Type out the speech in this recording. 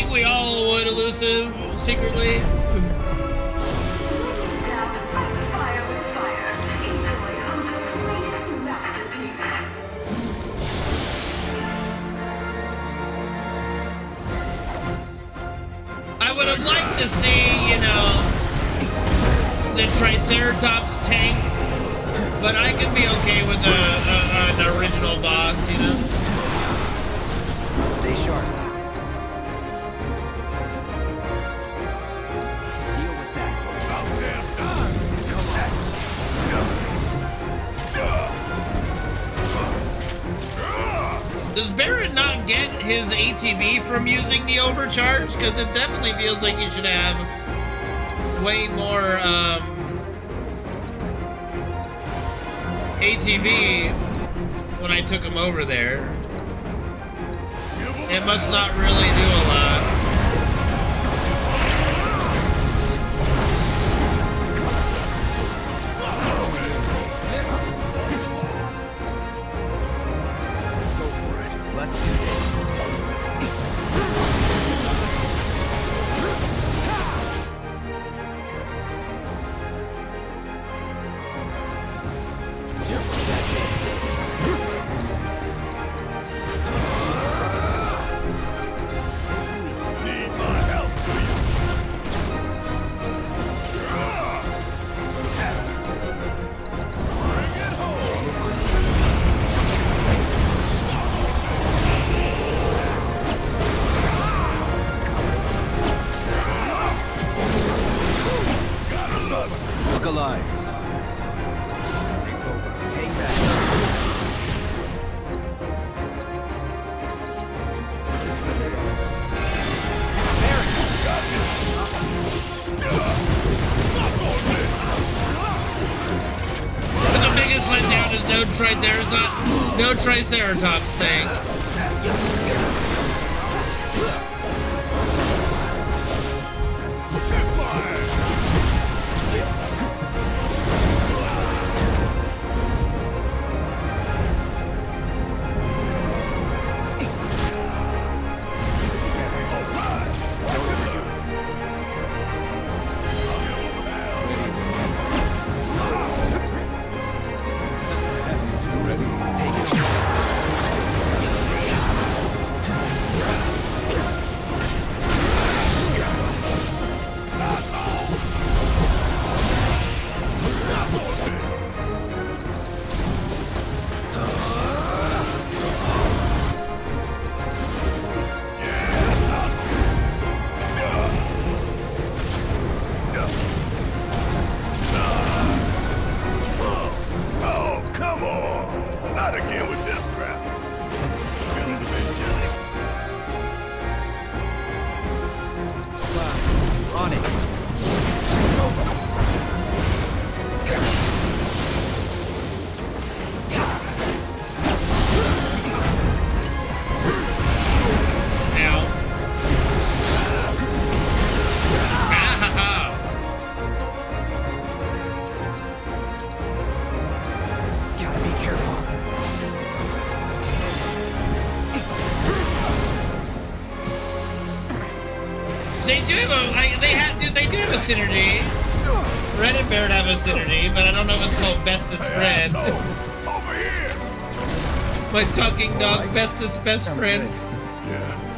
think we all would, elusive, secretly. I would have liked to see, you know, the Triceratops tank, but I could be okay with a, a, an original boss, you know? Stay sharp. Does Barret not get his ATB from using the overcharge? Because it definitely feels like he should have way more um, ATB when I took him over there. It must not really do a lot. Alive. Hang back. The biggest letdown is no no Triceratops tank. They do have a, like, they have, dude, they do have a synergy. Red and Barret have a synergy, but I don't know if it's called bestest friend. Asshole! Over here! My talking dog, bestest best friend. Yeah.